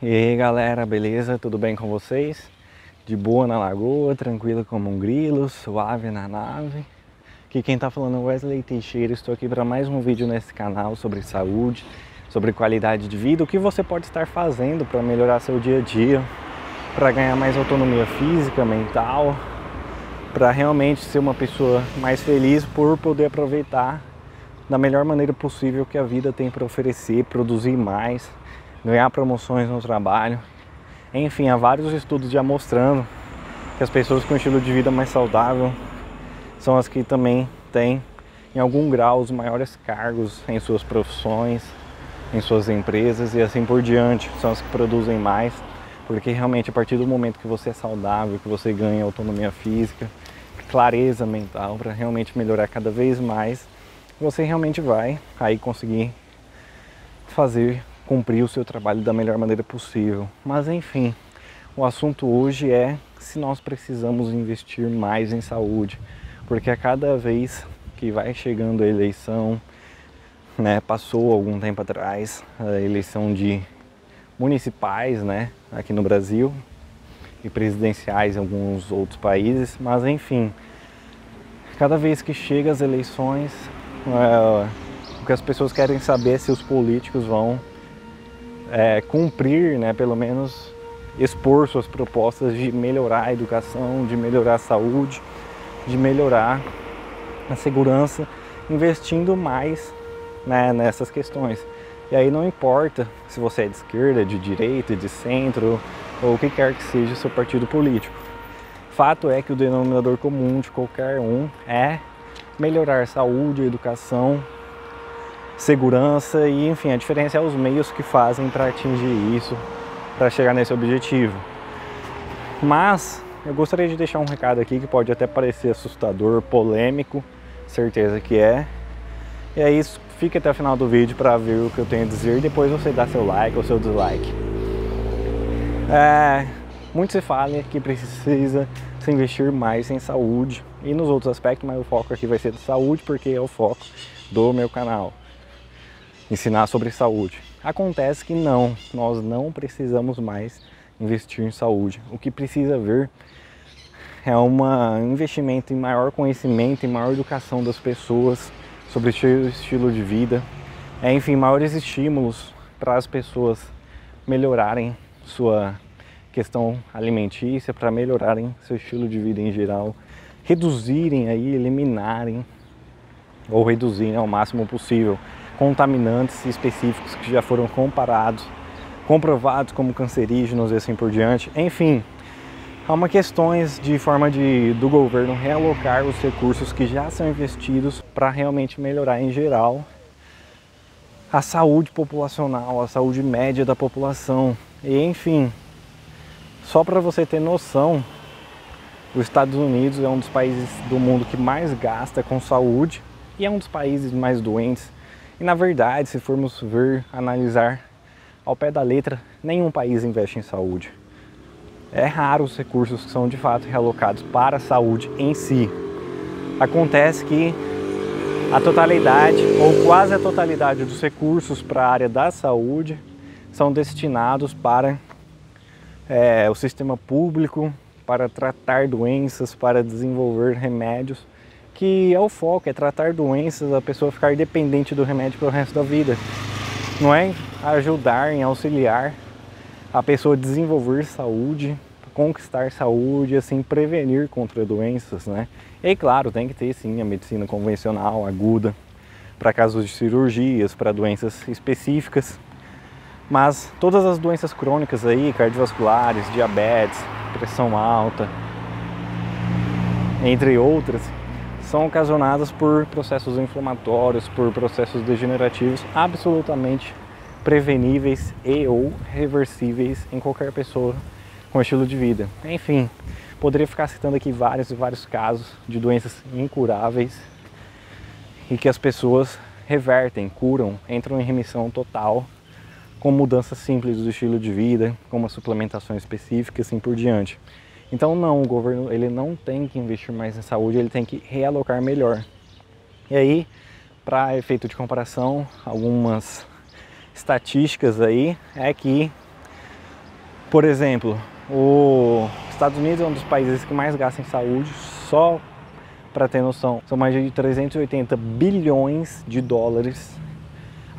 E aí galera, beleza? Tudo bem com vocês? De boa na lagoa, tranquilo como um grilo, suave na nave. Aqui quem tá falando é Wesley Teixeira, estou aqui para mais um vídeo nesse canal sobre saúde, sobre qualidade de vida, o que você pode estar fazendo para melhorar seu dia a dia, para ganhar mais autonomia física, mental, para realmente ser uma pessoa mais feliz por poder aproveitar da melhor maneira possível que a vida tem para oferecer, produzir mais, ganhar promoções no trabalho. Enfim, há vários estudos já mostrando que as pessoas com estilo de vida mais saudável são as que também têm, em algum grau, os maiores cargos em suas profissões, em suas empresas e assim por diante. São as que produzem mais, porque realmente a partir do momento que você é saudável, que você ganha autonomia física, clareza mental para realmente melhorar cada vez mais, você realmente vai aí conseguir fazer cumprir o seu trabalho da melhor maneira possível. Mas enfim, o assunto hoje é se nós precisamos investir mais em saúde, porque a cada vez que vai chegando a eleição, né, passou algum tempo atrás a eleição de municipais, né, aqui no Brasil e presidenciais em alguns outros países, mas enfim, cada vez que chega as eleições, é, o que as pessoas querem saber é se os políticos vão é, cumprir, né, pelo menos expor suas propostas de melhorar a educação, de melhorar a saúde, de melhorar a segurança, investindo mais né, nessas questões. E aí não importa se você é de esquerda, de direita, de centro ou o que quer que seja o seu partido político. Fato é que o denominador comum de qualquer um é melhorar saúde, educação, segurança e enfim, a diferença é os meios que fazem para atingir isso, para chegar nesse objetivo. Mas eu gostaria de deixar um recado aqui que pode até parecer assustador, polêmico, certeza que é. E é isso, fique até o final do vídeo para ver o que eu tenho a dizer depois você dá seu like ou seu dislike. É, muito se fala que precisa se investir mais em saúde e nos outros aspectos, mas o foco aqui vai ser de saúde porque é o foco do meu canal ensinar sobre saúde. Acontece que não, nós não precisamos mais investir em saúde. O que precisa ver é um investimento em maior conhecimento, em maior educação das pessoas sobre o estilo de vida, é, enfim, maiores estímulos para as pessoas melhorarem sua questão alimentícia, para melhorarem seu estilo de vida em geral, reduzirem aí, eliminarem ou reduzirem ao máximo possível contaminantes específicos que já foram comparados, comprovados como cancerígenos e assim por diante. Enfim, há uma questões de forma de, do governo realocar os recursos que já são investidos para realmente melhorar em geral a saúde populacional, a saúde média da população. E enfim, só para você ter noção, os Estados Unidos é um dos países do mundo que mais gasta com saúde e é um dos países mais doentes e na verdade, se formos ver, analisar ao pé da letra, nenhum país investe em saúde. É raro os recursos que são de fato realocados para a saúde em si. Acontece que a totalidade ou quase a totalidade dos recursos para a área da saúde são destinados para é, o sistema público, para tratar doenças, para desenvolver remédios que é o foco, é tratar doenças, a pessoa ficar dependente do remédio pelo resto da vida. Não é ajudar, em auxiliar a pessoa a desenvolver saúde, conquistar saúde, assim, prevenir contra doenças, né? E claro, tem que ter sim a medicina convencional, aguda, para casos de cirurgias, para doenças específicas. Mas todas as doenças crônicas aí, cardiovasculares, diabetes, pressão alta, entre outras, são ocasionadas por processos inflamatórios, por processos degenerativos absolutamente preveníveis e ou reversíveis em qualquer pessoa com estilo de vida. Enfim, poderia ficar citando aqui vários e vários casos de doenças incuráveis e que as pessoas revertem, curam, entram em remissão total com mudanças simples do estilo de vida, com uma suplementação específica e assim por diante. Então não, o governo ele não tem que investir mais em saúde, ele tem que realocar melhor. E aí, para efeito de comparação, algumas estatísticas aí é que Por exemplo, os Estados Unidos é um dos países que mais gasta em saúde, só para ter noção, são mais de 380 bilhões de dólares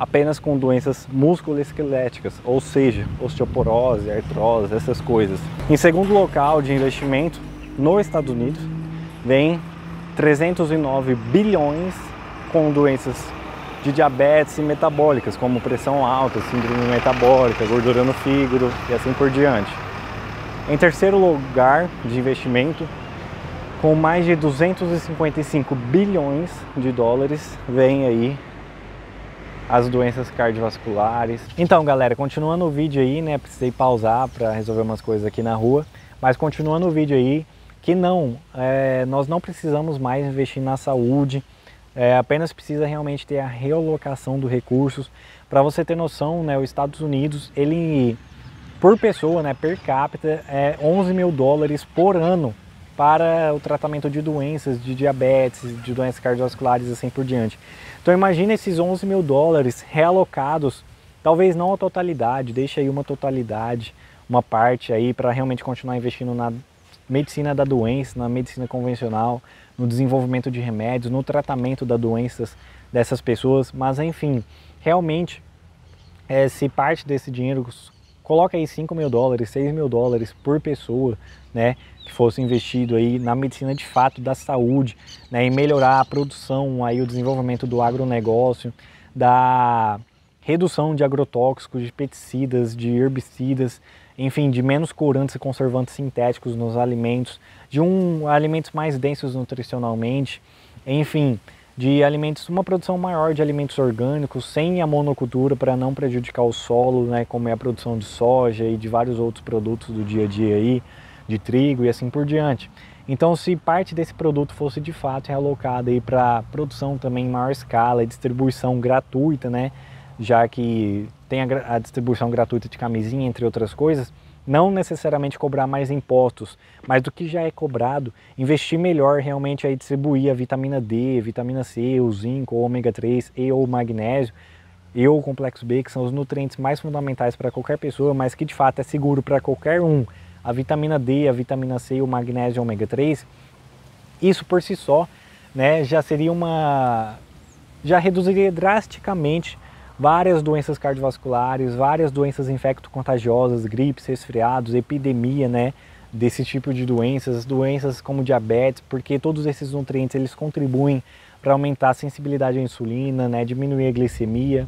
apenas com doenças musculoesqueléticas, ou seja, osteoporose, artrose, essas coisas. Em segundo local de investimento, nos Estados Unidos, vem 309 bilhões com doenças de diabetes e metabólicas, como pressão alta, síndrome metabólica, gordura no fígado e assim por diante. Em terceiro lugar de investimento, com mais de 255 bilhões de dólares, vem aí as doenças cardiovasculares. Então, galera, continuando o vídeo aí, né? Precisei pausar para resolver umas coisas aqui na rua, mas continuando o vídeo aí, que não, é, nós não precisamos mais investir na saúde, é, apenas precisa realmente ter a realocação dos recursos. Para você ter noção, né, os Estados Unidos, ele por pessoa, né, per capita, é 11 mil dólares por ano para o tratamento de doenças, de diabetes, de doenças cardiovasculares e assim por diante. Então imagine esses 11 mil dólares realocados, talvez não a totalidade, deixa aí uma totalidade, uma parte aí para realmente continuar investindo na medicina da doença, na medicina convencional, no desenvolvimento de remédios, no tratamento das doenças dessas pessoas, mas enfim, realmente é, se parte desse dinheiro, coloca aí 5 mil dólares, 6 mil dólares por pessoa, né, que fosse investido aí na medicina de fato da saúde, né, em melhorar a produção, aí o desenvolvimento do agronegócio, da redução de agrotóxicos, de pesticidas, de herbicidas, enfim, de menos corantes e conservantes sintéticos nos alimentos, de um alimentos mais densos nutricionalmente, enfim, de alimentos, uma produção maior de alimentos orgânicos, sem a monocultura para não prejudicar o solo, né, como é a produção de soja e de vários outros produtos do dia a dia aí, de trigo e assim por diante. Então, se parte desse produto fosse de fato realocada para produção também em maior escala e distribuição gratuita, né, já que tem a, a distribuição gratuita de camisinha, entre outras coisas, não necessariamente cobrar mais impostos, mas do que já é cobrado, investir melhor realmente aí distribuir a vitamina D, vitamina C, o zinco, o ômega 3 e o magnésio e o complexo B, que são os nutrientes mais fundamentais para qualquer pessoa, mas que de fato é seguro para qualquer um a vitamina D, a vitamina C, o magnésio ômega 3, isso por si só né, já seria uma. já reduziria drasticamente várias doenças cardiovasculares, várias doenças infecto-contagiosas, gripes, resfriados, epidemia, né, desse tipo de doenças, doenças como diabetes, porque todos esses nutrientes eles contribuem para aumentar a sensibilidade à insulina, né, diminuir a glicemia,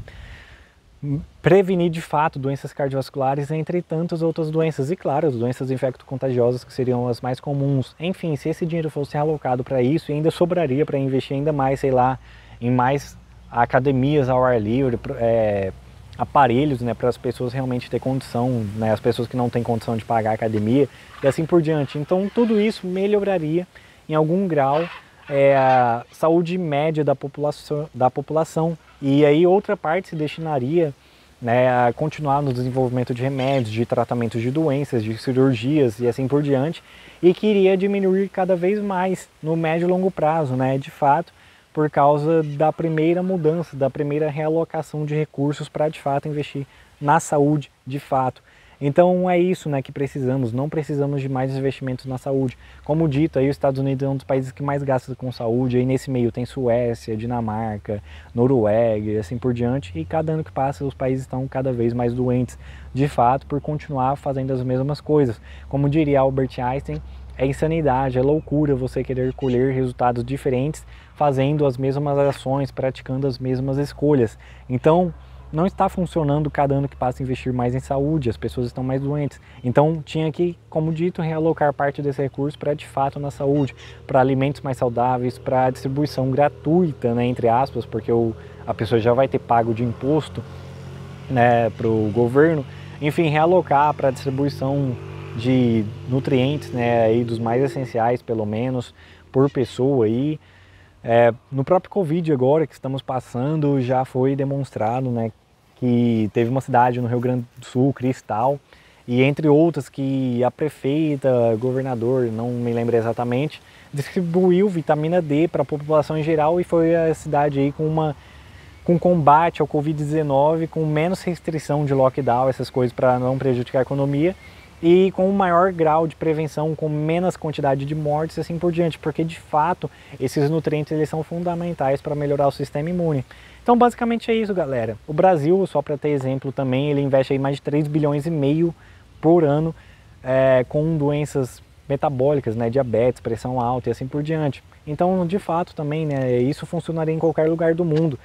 prevenir de fato doenças cardiovasculares, entre tantas outras doenças. E claro, as doenças infecto-contagiosas que seriam as mais comuns. Enfim, se esse dinheiro fosse alocado para isso, ainda sobraria para investir ainda mais, sei lá, em mais academias ao ar livre, é, aparelhos né, para as pessoas realmente ter condição, né, as pessoas que não têm condição de pagar academia e assim por diante. Então tudo isso melhoraria em algum grau é, a saúde média da população, da população e aí outra parte se destinaria né, a continuar no desenvolvimento de remédios, de tratamentos de doenças, de cirurgias e assim por diante, e que iria diminuir cada vez mais no médio e longo prazo, né, de fato, por causa da primeira mudança, da primeira realocação de recursos para de fato investir na saúde de fato. Então é isso né, que precisamos, não precisamos de mais investimentos na saúde. Como dito, aí, os Estados Unidos é um dos países que mais gasta com saúde, aí nesse meio tem Suécia, Dinamarca, Noruega e assim por diante, e cada ano que passa os países estão cada vez mais doentes, de fato, por continuar fazendo as mesmas coisas. Como diria Albert Einstein, é insanidade, é loucura você querer colher resultados diferentes fazendo as mesmas ações, praticando as mesmas escolhas. Então, não está funcionando cada ano que passa investir mais em saúde, as pessoas estão mais doentes. Então tinha que, como dito, realocar parte desse recurso para de fato na saúde, para alimentos mais saudáveis, para distribuição gratuita, né, entre aspas, porque o, a pessoa já vai ter pago de imposto né, para o governo. Enfim, realocar para distribuição de nutrientes, né, aí dos mais essenciais, pelo menos, por pessoa aí. É, no próprio Covid agora que estamos passando, já foi demonstrado né, que teve uma cidade no Rio Grande do Sul, Cristal, e entre outras que a prefeita, governador, não me lembro exatamente, distribuiu vitamina D para a população em geral e foi a cidade aí com uma com combate ao Covid-19, com menos restrição de lockdown, essas coisas para não prejudicar a economia. E com um maior grau de prevenção, com menos quantidade de mortes e assim por diante, porque de fato esses nutrientes eles são fundamentais para melhorar o sistema imune. Então basicamente é isso, galera. O Brasil, só para ter exemplo também, ele investe aí mais de 3 bilhões e meio por ano é, com doenças metabólicas, né, diabetes, pressão alta e assim por diante. Então, de fato, também, né, isso funcionaria em qualquer lugar do mundo.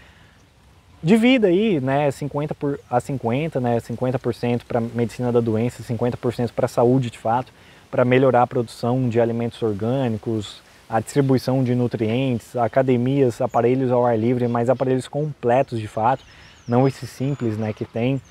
Divida aí, né, 50 por, a 50, né, 50% para medicina da doença, 50% para saúde, de fato, para melhorar a produção de alimentos orgânicos, a distribuição de nutrientes, academias, aparelhos ao ar livre, mas aparelhos completos de fato, não esses simples, né, que tem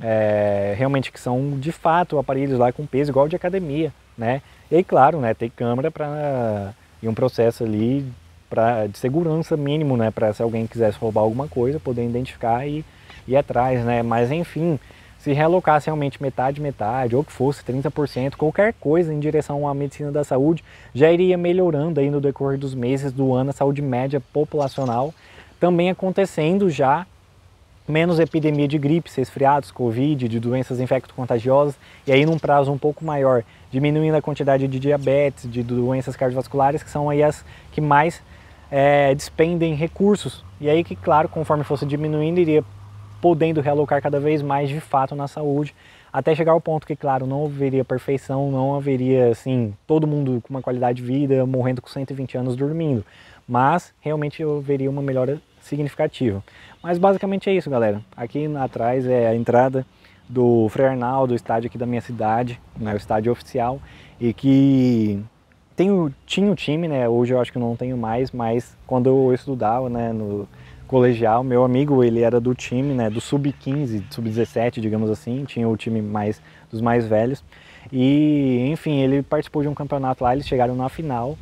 é, realmente que são de fato aparelhos lá com peso igual de academia, né? E claro, né, tem câmera para e um processo ali pra, de segurança mínimo, né, para se alguém quisesse roubar alguma coisa, poder identificar e ir atrás, né? Mas enfim, se realocasse realmente metade, metade, ou que fosse 30%, qualquer coisa em direção à medicina da saúde, já iria melhorando aí no decorrer dos meses do ano a saúde média populacional, também acontecendo já menos epidemia de gripes, resfriados, covid, de doenças infecto-contagiosas, e aí num prazo um pouco maior, diminuindo a quantidade de diabetes, de doenças cardiovasculares, que são aí as que mais é, despendem recursos. E aí que, claro, conforme fosse diminuindo, iria podendo realocar cada vez mais de fato na saúde, até chegar ao ponto que, claro, não haveria perfeição, não haveria, assim, todo mundo com uma qualidade de vida, morrendo com 120 anos dormindo, mas realmente haveria uma melhora significativa. Mas basicamente é isso, galera. Aqui atrás é a entrada do Frei Arnaldo, o estádio aqui da minha cidade, né, o estádio oficial, e que tenho, tinha o um time, né, hoje eu acho que não tenho mais, mas quando eu estudava né, no colegial, meu amigo ele era do time, né, do sub-15, sub-17, digamos assim, tinha o time mais dos mais velhos, e enfim, ele participou de um campeonato lá, eles chegaram na final,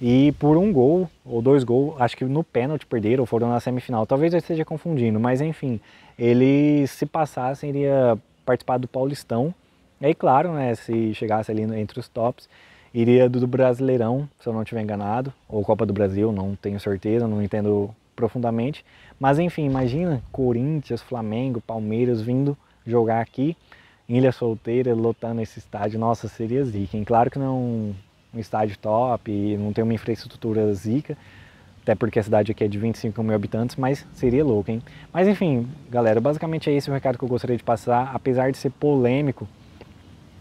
e por um gol ou dois gols, acho que no pênalti perderam, foram na semifinal. Talvez eu esteja confundindo, mas enfim, ele se passasse iria participar do Paulistão. E aí, claro, né, se chegasse ali entre os tops, iria do Brasileirão, se eu não estiver enganado, ou Copa do Brasil, não tenho certeza, não entendo profundamente. Mas enfim, imagina Corinthians, Flamengo, Palmeiras vindo jogar aqui, Ilha Solteira, lotando esse estádio. Nossa, seria zica. Hein? Claro que não um estádio top, não tem uma infraestrutura zica, até porque a cidade aqui é de 25 mil habitantes, mas seria louco, hein? Mas enfim, galera, basicamente é esse o recado que eu gostaria de passar, apesar de ser polêmico.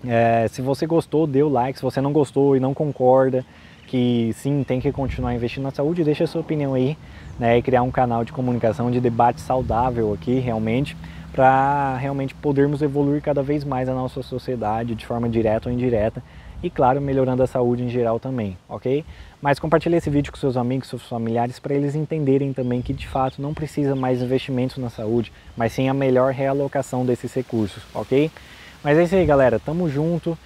É, se você gostou, dê o like, se você não gostou e não concorda, que sim, tem que continuar investindo na saúde, deixa a sua opinião aí, né, e criar um canal de comunicação, de debate saudável aqui, realmente, para realmente podermos evoluir cada vez mais a nossa sociedade de forma direta ou indireta, e claro, melhorando a saúde em geral também, ok? Mas compartilhe esse vídeo com seus amigos, seus familiares, para eles entenderem também que de fato não precisa mais investimentos na saúde, mas sim a melhor realocação desses recursos, ok? Mas é isso aí, galera. Tamo junto.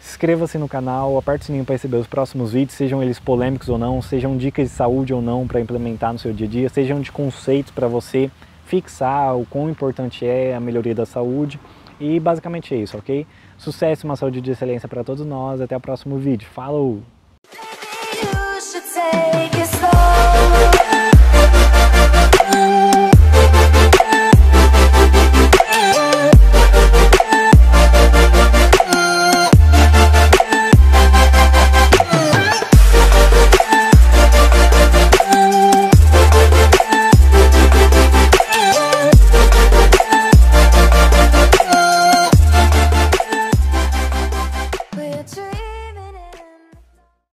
Inscreva-se no canal, aperte o sininho para receber os próximos vídeos, sejam eles polêmicos ou não, sejam dicas de saúde ou não para implementar no seu dia a dia, sejam de conceitos para você fixar o quão importante é a melhoria da saúde. E basicamente é isso, ok? Sucesso uma saúde de excelência para todos nós. Até o próximo vídeo. Falou!